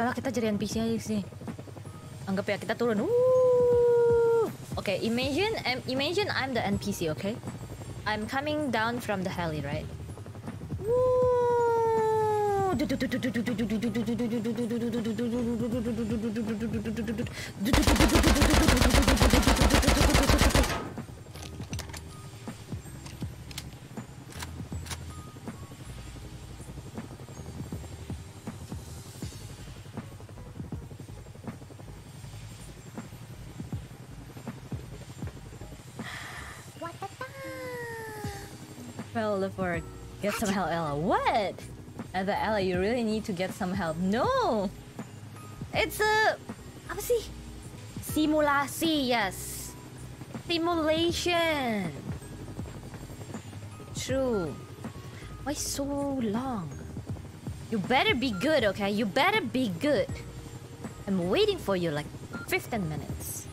Udahlah kita jadi NPC aja sih. Anggap ya kita turun. Woo. Okay, imagine imagine I'm the NPC, okay? I'm coming down from the heli, right? Woo. Well, look for get some help, Ella. What? As a Ella, you really need to get some help. No, it's a apa sih? Simulasi, yes. Simulation. True. Why so long? You better be good, okay? You better be good. I'm waiting for you like 15 minutes.